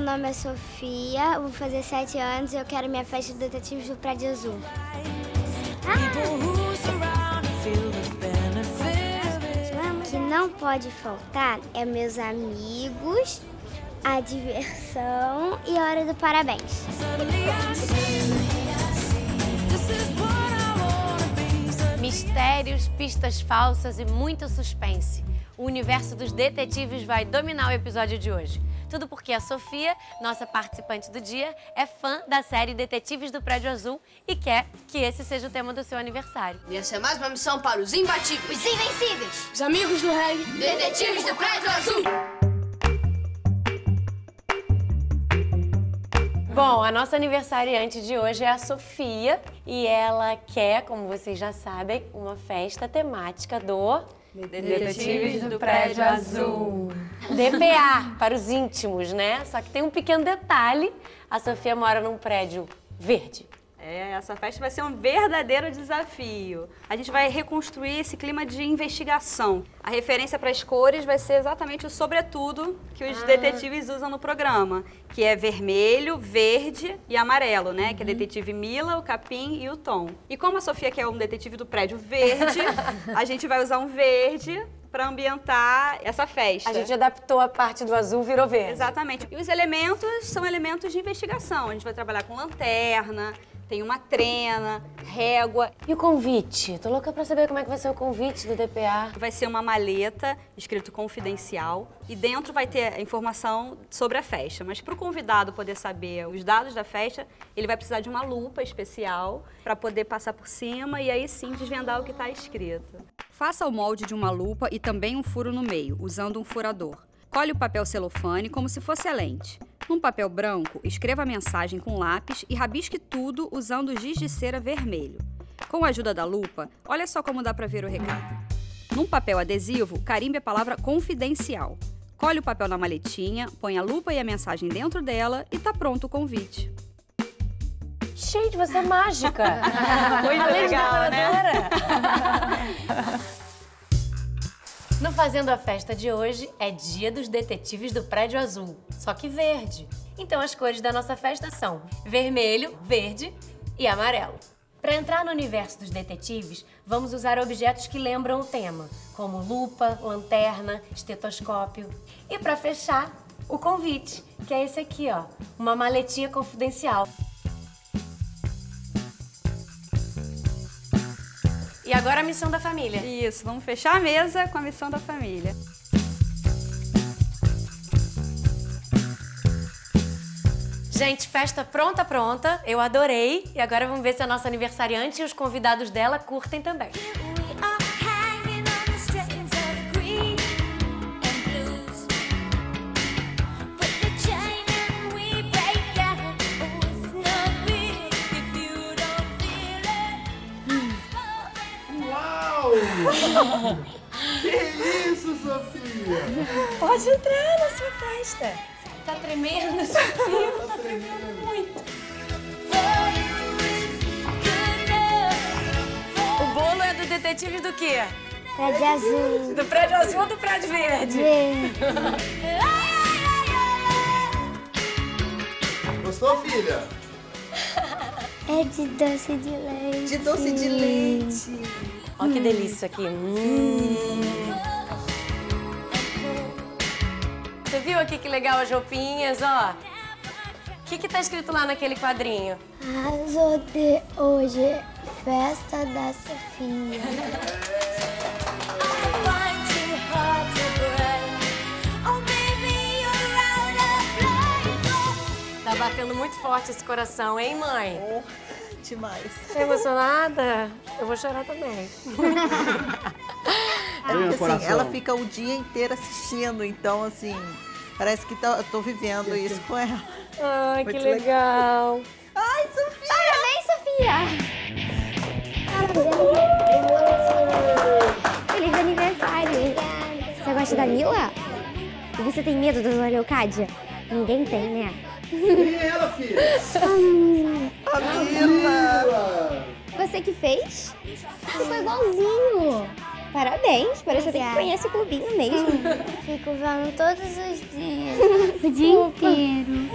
meu nome é Sofia, vou fazer sete anos e eu quero minha festa de detetives do Prédio Azul. O que não pode faltar é meus amigos, a diversão e a hora do parabéns. Mistérios, pistas falsas e muito suspense. O universo dos detetives vai dominar o episódio de hoje. Tudo porque a Sofia, nossa participante do dia, é fã da série Detetives do Prédio Azul e quer que esse seja o tema do seu aniversário. E essa é mais uma missão para os imbatíveis. Os invencíveis! Os amigos do rei. Detetives do Prédio Azul. Bom, a nossa aniversariante de hoje é a Sofia e ela quer, como vocês já sabem, uma festa temática do Detetives do Prédio Azul. DPA para os íntimos, né? Só que tem um pequeno detalhe: a Sofia mora num prédio verde. É, essa festa vai ser um verdadeiro desafio. A gente vai reconstruir esse clima de investigação. A referência para as cores vai ser exatamente o sobretudo que os ah. detetives usam no programa, que é vermelho, verde e amarelo, né? Uhum. Que é detetive Mila, o Capim e o Tom. E como a Sofia quer um detetive do prédio verde, a gente vai usar um verde para ambientar essa festa. A gente adaptou a parte do azul, virou verde. Exatamente. E os elementos são elementos de investigação. A gente vai trabalhar com lanterna, tem uma trena, régua. E o convite? Tô louca pra saber como é que vai ser o convite do DPA. Vai ser uma maleta escrito confidencial e dentro vai ter a informação sobre a festa. Mas para o convidado poder saber os dados da festa, ele vai precisar de uma lupa especial para poder passar por cima e aí sim desvendar o que está escrito. Faça o molde de uma lupa e também um furo no meio, usando um furador. Colhe o papel celofane como se fosse a lente. Num papel branco, escreva a mensagem com lápis e rabisque tudo usando giz de cera vermelho. Com a ajuda da lupa, olha só como dá para ver o recado. Num papel adesivo, carimbe a palavra confidencial. Colhe o papel na maletinha, põe a lupa e a mensagem dentro dela e tá pronto o convite. Gente, você é mágica! Muito legal, né? No Fazendo a Festa de hoje é dia dos detetives do Prédio Azul, só que verde. Então as cores da nossa festa são vermelho, verde e amarelo. Para entrar no universo dos detetives, vamos usar objetos que lembram o tema, como lupa, lanterna, estetoscópio. E para fechar, o convite, que é esse aqui, ó, uma maletinha confidencial. E agora a missão da família. Isso, vamos fechar a mesa com a missão da família. Gente, festa pronta, pronta. Eu adorei. E agora vamos ver se a nossa aniversariante e os convidados dela curtem também. Que isso, Sofia? Pode entrar na sua festa. Tá tremendo, Sofia? Tá, tá tremendo muito. O bolo é do detetive do quê? Prédio azul. Do prédio azul ou do prédio verde? Verde. Gostou, filha? É de doce de leite. De doce de leite. Olha que delícia aqui. Hum. Você viu aqui que legal as roupinhas, ó? O que que tá escrito lá naquele quadrinho? Arrasou de hoje, festa da Sofia. Tá batendo muito forte esse coração, hein, mãe? Oh demais. Tá emocionada? Eu vou chorar também. é assim, ela fica o dia inteiro assistindo, então assim, parece que tá, eu tô vivendo isso com ela. Ai, Muito que legal. legal. Ai, Sofia! Parabéns, Sofia! Feliz aniversário! Você gosta da Mila? E você tem medo da Leocádia? Ninguém tem, né? Quem é ela, filha? Hum, a Mila! Você que fez? Ficou igualzinho. Parabéns, parece até que conhece o clubinho mesmo. Fico vendo todos os dias. O dia inteiro.